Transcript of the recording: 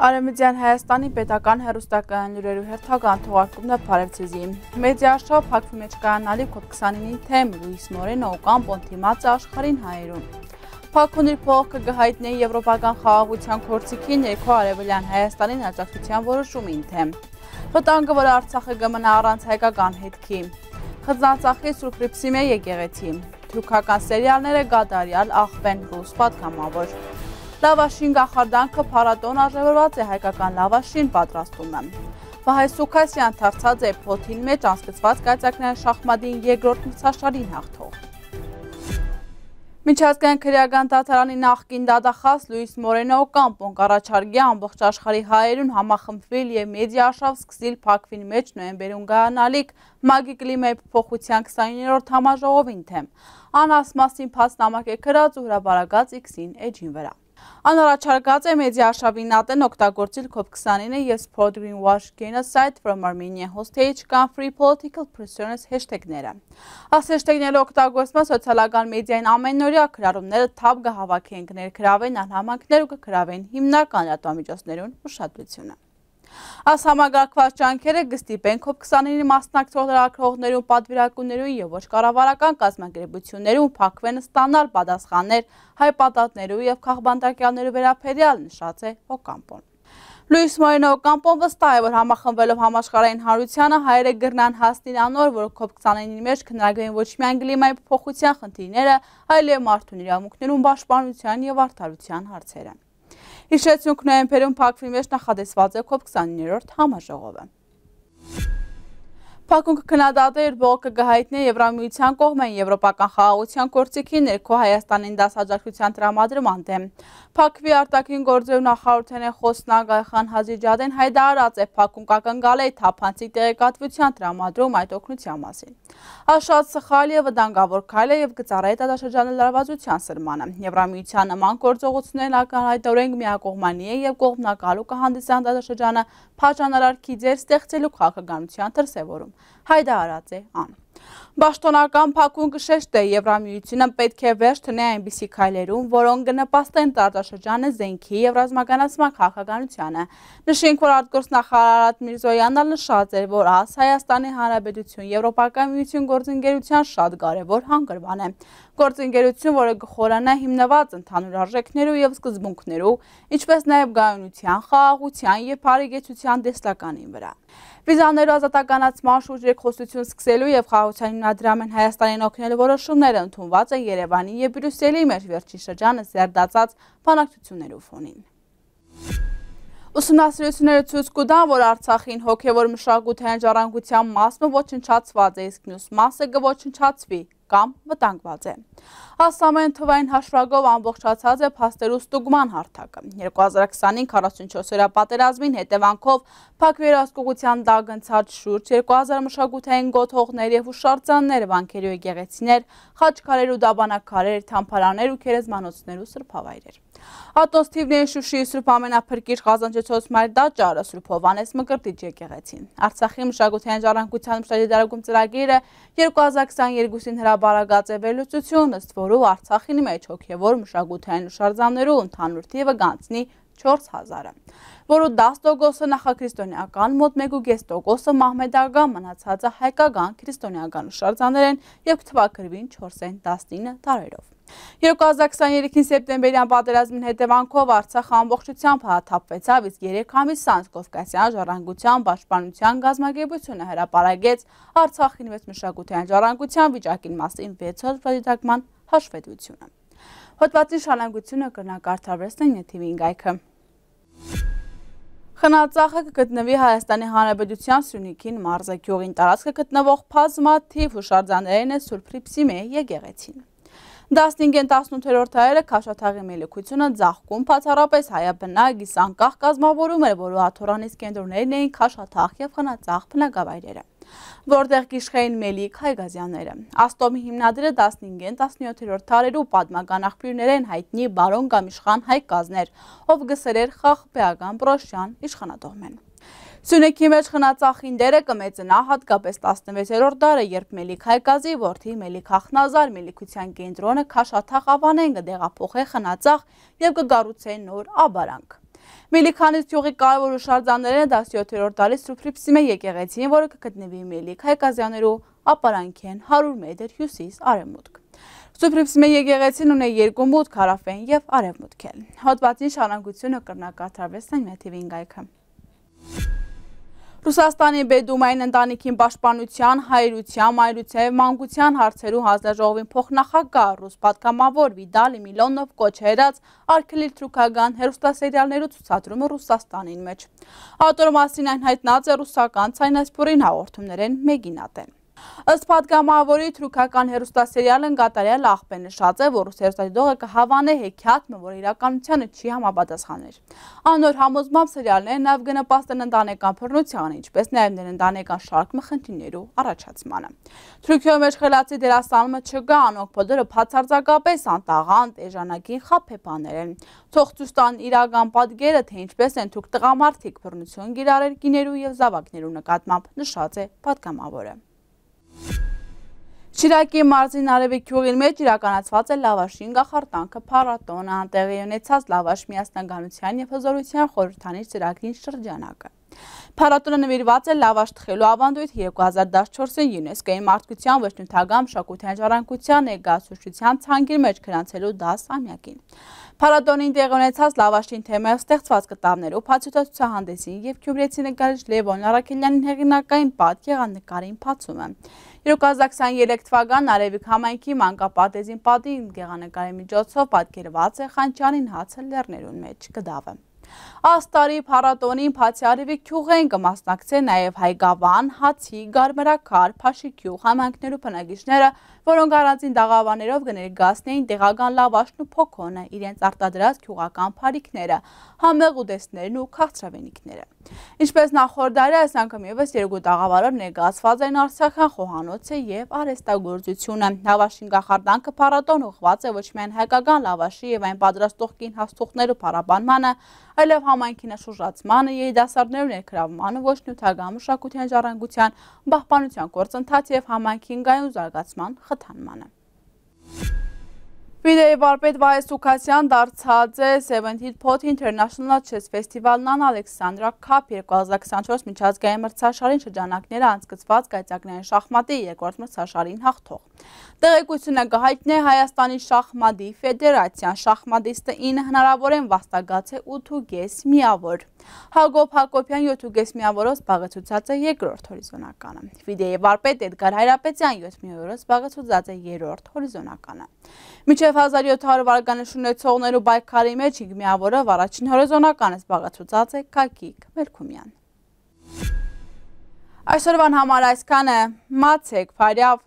Արեմիդյան Հայաստանի պետական հերուստական լուրերու հերթական թողարկումն է Փարևցիզի։ Մեդիաշով փակվի մեջ կայանալի COP29-ի թեմ Լուիս Մորենո կամ պոնտիմացը աշխարհին հայերուն։ Փակունիր փողոքը գհայտնի եվրոպական խաղաղության կորցիկի ներքո արևելյան Հայաստանի աջակցության որոշումին թեմ։ Վտանգը, որ Արցախը կմնա առանց հայկական հետքի։ Խզանցախի Սուրբ Ռիփսիմե եկեղեցի։ Թուրքական սերիալները գադարյալ աղբեն ռուս պատգամավոր։ Լավաշին գախարդանքը փառատոն արժևորված է հայկական լավաշին պատրաստում է։ Վահե Սուքասյան թարցած է փոթին մեջ անցկացված կայծակնային շախմատին երկրորդ մրցաշարին հաղթող։ Միջազգային քրեական դատարանի նախկին դատախազ Լուիս Մորենո Կամպոն կառաջարկի ամբողջ աշխարհի հայերուն համախմբվել եւ մեդիա արշավ սկսիլ փակվին մեջ նոյեմբերուն գայանալիք մագի կլիմայի փոփոխության 29-րդ համաժողովին թեմ։ Անաս մասին փաց նամակ է գրած ու հրաբարացած X-ին էջին վրա։ Անառաջարկած է մեդիա արշավինատեն օգտագործիլ COP29-ը և Sport Greenwash Genocide from Armenian Hostage կամ Free Political Prisoners հեշտեգները։ Աս հեշտեգները օգտագործումը սոցիալական մեդիային ամենօրյա քրարումները թափ կհավաքեն կներքրավեն անհամանքներ ու կքրավեն հիմնական լատվամիջոցներուն ուշադրությունը։ Աս համագարկված ճանքերը գստիպեն COP29-ի մասնակցող լրագրողներուն, պատվիրակություններուն եւ ոչ կառավարական կազմակերպություններուն փակվեն ստանալ պատասխաններ հայ պատատներու եւ քաղբանտակյաններու վերաբերյալ նշած է Օկամպոն։ Լուիս Մորենո Կամպոն վստահ է, որ համախմբվելով համաշխարհային հանրությանը հայերը գրնան հասնին անոր, որ COP29-ի մեջ քննարկվեն ոչ միայն կլիմայի փոփոխության խնդիրները, այլև մարդուն իրավունքներուն պաշտպանության եւ արդարության հարցերը։ Հիշեցնունք նոյեմբերում փակվի մեջ նախադեսված է COP 29-րդ համաժողովը։ Փակուն կքննադատը իր բողոքը կհայտնի Եվրամիության կողմեն Եվրոպական խաղաղության գործիքի ներքո Հայաստանին դասաջակցության տրամադրման դեմ։ Փակվի արտաքին գործերու նախարարության խոսնակ Այխան Հազիջադեն հայտարարած է փակուն կակնկալ է թափանցիկ տեղեկատվության տրամադրում այդ օգնության մասին։ Աշած սխալ եւ վտանգավոր քայլ է եւ կծառայի դատաշրջանի լարվածության սրմանը։ Եվրամիության նման գործողություններն ակնհայտորեն միակողմանի է եւ կողմնակալու կհանդիսան դատաշրջանը փաճանարարքի ձեր ստեղծելու քաղաքականության դրսևորում հայտարարած է ան։ Բաշտոնական փակուն կշեշտե Եվրամիությունը պետք է վերջ տնե այնպիսի քայլերում, որոնք կնպաստեն տարածաշրջանը զենքի եւ ռազմականացման քաղաքականությանը։ Նշենք, որ արտգործնախարար Արարատ Միրզոյանն նշած էր, որ աս Հայաստանի Հանրապետություն Եվրոպական միություն գործընկերության շատ կարևոր հանգրվան է։ Գործընկերություն, որը գխորանա հիմնված ընդհանուր արժեքներու եւ սկզբունքներու, ինչպես նաեւ գայունության, խաղաղության եւ բարեկեցության դեսլականին վրա։ Վիզաներու ազատականացման շուրջ երկխոսություն սկսելու եւ խաղաղության հիմնադրամեն Հայաստանին օգնելու որոշումները ընդունված է Երևանի եւ Բրյուսելի մեջ վերջի շրջանը զերդացած բանակցություններու ֆոնին։ Ուսումնասիրությունները ցույց կտան, որ Արցախին հոգևոր մշակութային ժառանգության մասը ոչնչացված է, իսկ մյուս մասը կոչնչացվի կամ վտանգված է։ Ասամեն թվային հաշվրագով ամբողջացած է փաստերու ստուգման հարթակը։ 2025-44 օրյա պատերազմին հետևանքով փակ վերահսկողության դագնցած շուրջ 2000 մշակութային գոթողներ եւ հուշարձաններ, վանքերի ու եկեղեցիներ, խաչքարեր ու դաբանակարեր, թամփարաներ ու քերեզմանոցներ ու սրբավայրեր։ Ատոս թիվների Շուշիի Սուրբ ամենափրկիչ Ղազանչեցոց Մայր դաճարը Սուրբ Հովանես Մկրտիչ եկեղեցին։ Արցախի մշակութային ժառանգության մշտադարագում ծրագիրը 2022-ին հրաբարագած վերլուծություն, ըստ որու Արցախին մեջ հոգևոր մշակութային հուշարձաններու ընդհանուր թիվը գանցնի 4000-ը, որու 10%-ը նախաքրիստոնեական, մոտ 1.5%-ը մահմեդական, մնացածը հայկական քրիստոնեական հուշարձաններ են եւ կթվակրվին 4-ին 19 տարերով։ 2023-ին սեպտեմբերյան պատերազմին հետևանքով Արցախը ամբողջությամբ հաթափվեցավ, իսկ 3 ամիս անց Կովկասյան ժառանգության պաշտպանության գազագերբությունը հրապարակեց Արցախին վեց մշակութային ժառանգության վիճակին մասին 6 օր վարդիտակման հաշվետվությունը։ Հոտվածի շալանգությունը կրնակարդարվեցնեն նետիվին գայքը։ Խնացախը կգտնվի Հայաստանի Հանրապետության Սյունիքին մարզակյուղին տարածքը գտնվող փազմաթիվ հուշարձաններն է Սուրբ Ռիփսիմե եկեղեցին։ 15-ին 18-րդ հայերը քաշաթաղի մելիքությունը ձախքում բացառապես հայաբնակ իսանկախ կազմավորում էր, որը աթորանից կենտրոններն էին քաշաթաղ եւ խնածախ բնակավայրերը որտեղ գիշխային մելիք հայգազյանները։ Աստոմի հիմնադրը 15-ին 17-րդ թարերու պատմական աղբյուրներ են հայտնի բարոն կամ իշխան հայ կազներ, ով գսերեր խաղ պեական պրոշյան իշխանատողմեն։ Սյունեքի մեջ խնացախին դերը կմեծնա հատկապես 16-րդ դարը, երբ Մելիք Հայկազի որդի Մելիք Ախնազար Մելիքության կենտրոնը քաշաթախ ավանեն կդեղափոխե խնացախ եւ կգառուցեն նոր աբարանք։ Միլիքանից գյուղի կարևոր հուշարձանները 17-րդ դարի Սուրբրիփսիմե եկեղեցին, որը կգտնվի Միլիք հայկազյաներու ապարանքեն 100 մետր հյուսիս արևմուտք։ Սուրբրիփսիմե եկեղեցին ունի երկու մուտք հարավեն եւ արևմուտքել։ Հոդվածին շարունակությունը կրնակատարվեց նայմեթիվին գայքը։ Ռուսաստանի Բեդումային ընտանիքին պաշտպանության, հայրության, մայրության եւ մանկության հարցերու հանձնաժողովին փոխնախագահ ռուս պատգամավոր Վիդալի Միլոնով կոչ հերած արկելիլ թրուկական հերոստասերիալներու ցուցադրումը Ռուսաստանին մեջ։ Ատորը մասին այն հայտնած է ռուսական ցայնասփորին հաղորդումներեն մեկինատեն։ Ըստ պատգամավորի թրուքական հերուստասերիալն կատարյալ աղբ է որ ռուս հերուստադիդողը կհավանե հեքյատմը, որ իրականությանը չի համապատասխաներ։ Անոր համոզմամբ սերիալները նաև գնպաստ են ընտանեկան փռնությանը, ինչպես նաև ներ ընտանեկան շարք մխնդիրներու առաջացմանը։ Թրուքյո մեջ խելացի դերասանումը չկա, անոնք բոլորը բացարձակապես անտաղանդ, էժանագին խափեփաներ են։ Թող ցույց տան իրական պատկերը, թե ինչպես են թուրք տղամարդիկ բռնություն գիրարել գիներու եւ զավակներու նկատմամբ նշած է պատգամավորը։ Շիրակի մարզին արևիկ գյուղին մեջ իրականացված է լավաշին գախարտանքը փառատոնը, անտեղի ունեցած լավաշ միասնականության եւ հզորության խորհրդանիշ ծրագրին շրջանակը։ Փառատոնը նվիրված է լավաշ թխելու ավանդույթ 2014-ին ՅՈՒՆԵՍԿՕ-ի մարդկության վճնութագամ շակութային ժառանգության ներկայացուցչության ցանկի մեջ գրանցելու 10 ամյակին։ Փառատոնին տեղ ունեցած լավաշին թեմայով ստեղծված կտավներով հացուցացուցահանդեսին եւ Գյումրեցի նկարիչ Լևոն Արաքելյանին հեղինակային պատ եղաննկարին փացումը։ 2023 թվական Արևիկ համայնքի մանկապատեզին պատի գեղանկարի միջոցով պատկերված է Խանչյանին հացը լեռներուն մեջ կդավը։ Աստարի փառատոնին Փացիարևի քյուղեն կմասնակցե նաև Հայգավան, Հացի, Գարմրակար, Փաշիկյուղ համայնքներու բնակիչները, որոնք առանձին դաղավաներով կներկայացնեին տեղական լավաշն ու փոքոնը, իրենց արտադրած քյուղական փարիքները, համեղ ուտեստներն ու քաղցրավենիքները։ Ինչպես նախորդ դարի այս անգամ եւս երկու դաղավարով ներկայացված են Արցախյան խոհանոցը եւ արհեստագործությունը։ Լավաշին գախարդանքը փառատոն ուղղված է ոչ միայն հայկական լավաշի եւ այն պատրաստող կին հաստուղներու փառաբանմանը, այլև համայնքի նշուժացմանը, երիտասարդներու ներգրավմանը, ոչ նյութական մշակութային ժառանգության, պահպանության գործընթաց եւ համայնքի գայուն զարգացման խթանմանը։ Վիդեի վարպետ Վայ Սուքասյան դարձած է 70 Pot International Chess Festival-նան Ալեքսանդրա Cup 2024 միջազգային մրցաշարին շրջանակները անցկացված գայծակնային շախմատի երկրորդ մրցաշարին հաղթող։ Տեղեկությունը կհայտնի է Հայաստանի շախմատի ֆեդերացիան շախմատիստը 9 հնարավոր են վաստակած է 8.5 միավոր։ Հակոբ Հակոբյան 7.5 միավորով զբաղեցուցած է երկրորդ հորիզոնականը։ Վիդեի վարպետ Էդգար Հայրապետյան 7 միավորով զբաղեցուցած է երրորդ հորիզոնականը։ Մինչև 1700 վարկանիշ ունեցողներու բայքարի մեջ 5 միավորով առաջին հորիզոնականը զբաղեցուցած է Քակիկ Մելքումյան։ Այսօրվան համար այսքանը մացեք, փարյավ